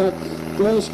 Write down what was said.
Tak, to jest